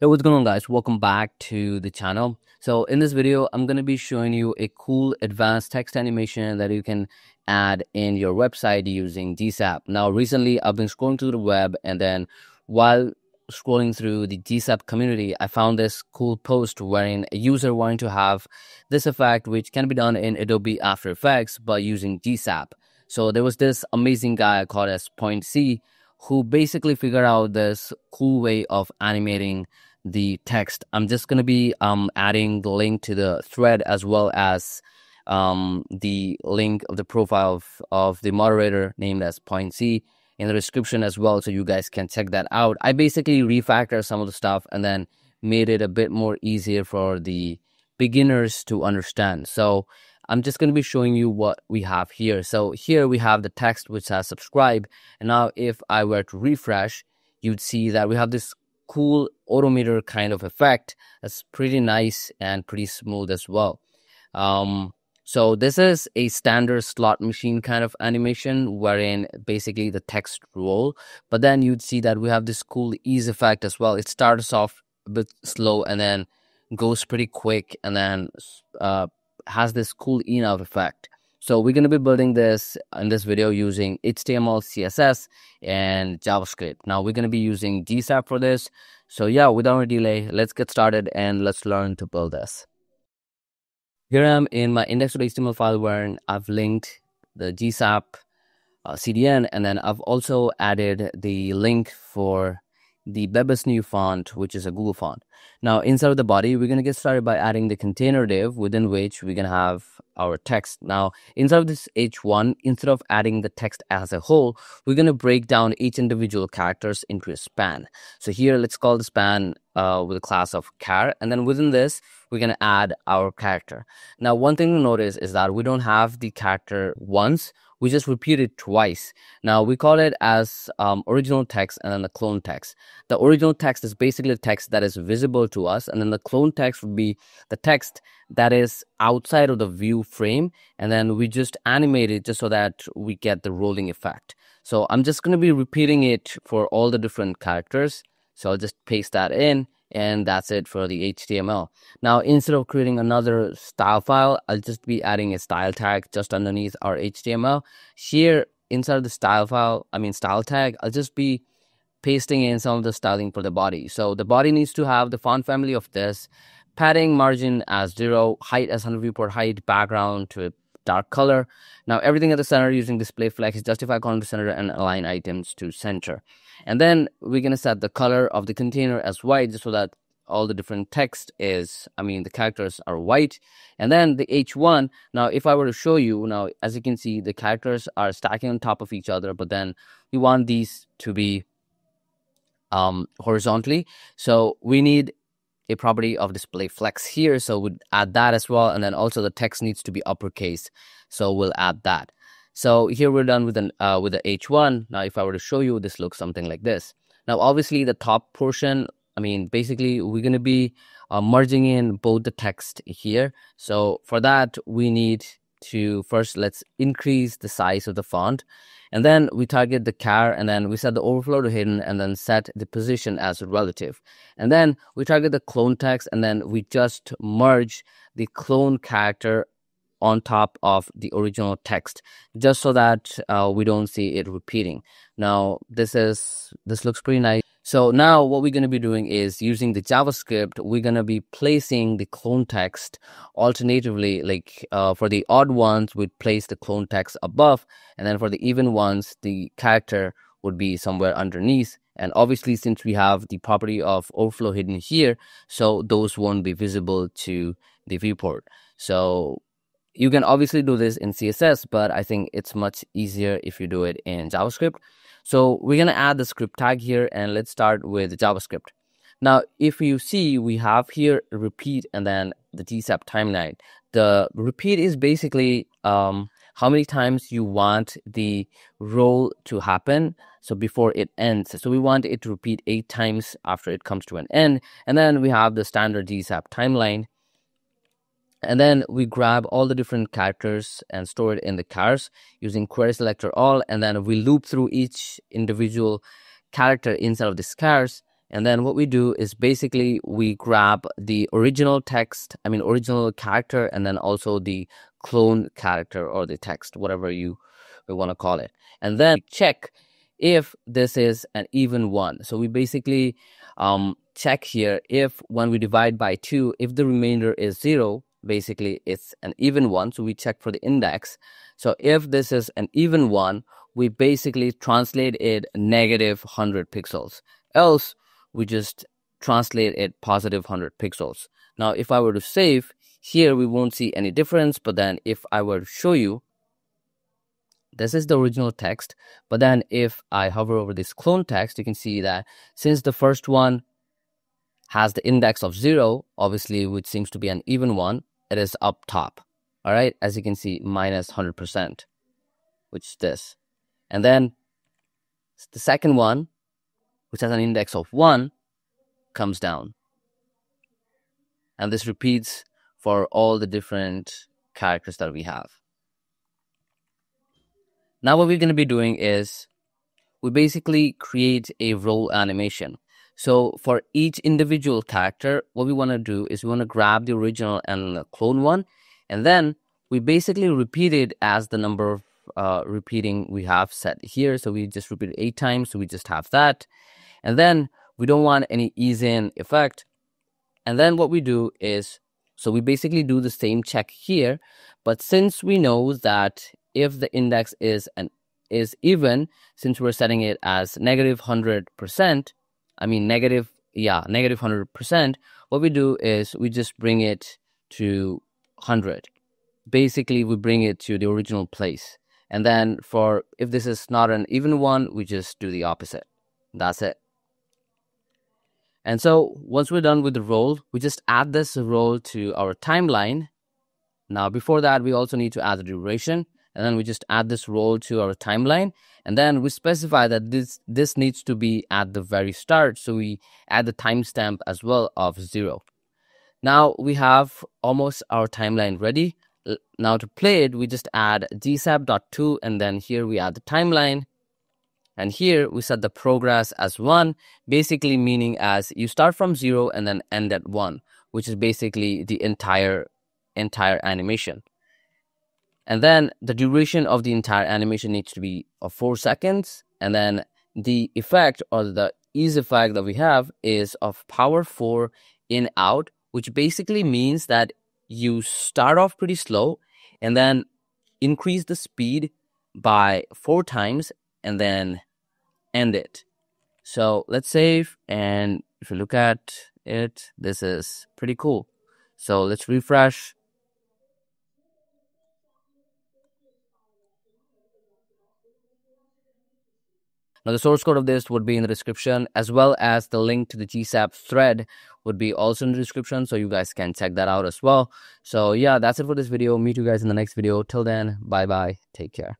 Hey, what's going on guys? Welcome back to the channel. So in this video, I'm going to be showing you a cool advanced text animation that you can add in your website using GSAP. Now, recently I've been scrolling through the web and then while scrolling through the GSAP community, I found this cool post wherein a user wanted to have this effect, which can be done in Adobe After Effects by using GSAP. So there was this amazing guy called as Point C who basically figured out this cool way of animating the text. I'm just going to be um, adding the link to the thread as well as um, the link of the profile of, of the moderator named as Point C in the description as well, so you guys can check that out. I basically refactored some of the stuff and then made it a bit more easier for the beginners to understand. So I'm just going to be showing you what we have here. So here we have the text which says subscribe. And now if I were to refresh, you'd see that we have this cool odometer kind of effect that's pretty nice and pretty smooth as well. Um, so this is a standard slot machine kind of animation wherein basically the text roll, but then you'd see that we have this cool ease effect as well. It starts off a bit slow and then goes pretty quick and then uh, has this cool in out effect. So we're going to be building this in this video using HTML, CSS, and JavaScript. Now we're going to be using GSAP for this. So yeah, without a delay, let's get started and let's learn to build this. Here I am in my index.html file where I've linked the GSAP uh, CDN and then I've also added the link for the Bebas Neue font, which is a Google font. Now, inside of the body, we're going to get started by adding the container div within which we're going to have our text. Now, inside of this H1, instead of adding the text as a whole, we're going to break down each individual characters into a span. So here, let's call the span uh, with a class of char. And then within this, we're going to add our character. Now, one thing to notice is that we don't have the character once we just repeat it twice. Now we call it as um, original text and then the clone text. The original text is basically the text that is visible to us, and then the clone text would be the text that is outside of the view frame, and then we just animate it just so that we get the rolling effect. So I'm just going to be repeating it for all the different characters. So I'll just paste that in and that's it for the HTML. Now, instead of creating another style file, I'll just be adding a style tag just underneath our HTML. Here, inside the style file, I mean style tag, I'll just be pasting in some of the styling for the body. So the body needs to have the font family of this, padding margin as zero, height as 100 viewport height, background to a dark color. Now everything at the center using display flex, justify column to center and align items to center. And then we're going to set the color of the container as white just so that all the different text is, I mean, the characters are white. And then the H1, now if I were to show you, now as you can see, the characters are stacking on top of each other, but then we want these to be um, horizontally. So we need a property of display flex here. So we'd add that as well. And then also the text needs to be uppercase. So we'll add that. So here we're done with an uh, with the H1. Now, if I were to show you, this looks something like this. Now, obviously, the top portion, I mean, basically, we're going to be uh, merging in both the text here. So for that, we need to first, let's increase the size of the font. And then we target the char and then we set the overflow to hidden and then set the position as relative. And then we target the clone text and then we just merge the clone character on top of the original text just so that uh, we don't see it repeating now this is this looks pretty nice so now what we're going to be doing is using the javascript we're going to be placing the clone text alternatively like uh, for the odd ones we'd place the clone text above and then for the even ones the character would be somewhere underneath and obviously since we have the property of overflow hidden here so those won't be visible to the viewport so you can obviously do this in CSS, but I think it's much easier if you do it in JavaScript. So we're going to add the script tag here and let's start with JavaScript. Now, if you see, we have here repeat and then the GSAP timeline. The repeat is basically um, how many times you want the roll to happen. So before it ends. So we want it to repeat eight times after it comes to an end. And then we have the standard GSAP timeline and then we grab all the different characters and store it in the cars using query selector all and then we loop through each individual character inside of this cars. and then what we do is basically we grab the original text i mean original character and then also the clone character or the text whatever you want to call it and then check if this is an even one so we basically um, check here if when we divide by 2 if the remainder is 0 basically it's an even one so we check for the index so if this is an even one we basically translate it negative 100 pixels else we just translate it positive 100 pixels. Now, if I were to save, here we won't see any difference, but then if I were to show you, this is the original text, but then if I hover over this clone text, you can see that since the first one has the index of zero, obviously, which seems to be an even one, it is up top. All right, as you can see, minus 100%, which is this. And then the second one which has an index of 1, comes down. And this repeats for all the different characters that we have. Now what we're going to be doing is we basically create a roll animation. So for each individual character, what we want to do is we want to grab the original and clone one, and then we basically repeat it as the number of uh, repeating we have set here. So we just repeat it eight times, so we just have that. And then we don't want any ease in effect. And then what we do is, so we basically do the same check here, but since we know that if the index is an is even, since we're setting it as negative 100%, I mean negative, yeah, negative 100%, what we do is we just bring it to 100. Basically, we bring it to the original place. And then for, if this is not an even one, we just do the opposite. That's it. And so once we're done with the roll, we just add this roll to our timeline. Now, before that, we also need to add the duration. And then we just add this roll to our timeline. And then we specify that this, this needs to be at the very start. So we add the timestamp as well of zero. Now we have almost our timeline ready. Now to play it, we just add gsap.to and then here we add the timeline and here we set the progress as one, basically meaning as you start from zero and then end at one, which is basically the entire entire animation. And then the duration of the entire animation needs to be of four seconds. And then the effect or the ease effect that we have is of power four in out, which basically means that you start off pretty slow and then increase the speed by four times and then end it. So let's save. And if you look at it, this is pretty cool. So let's refresh. Now, the source code of this would be in the description, as well as the link to the GSAP thread would be also in the description, so you guys can check that out as well. So, yeah, that's it for this video. Meet you guys in the next video. Till then, bye bye. Take care.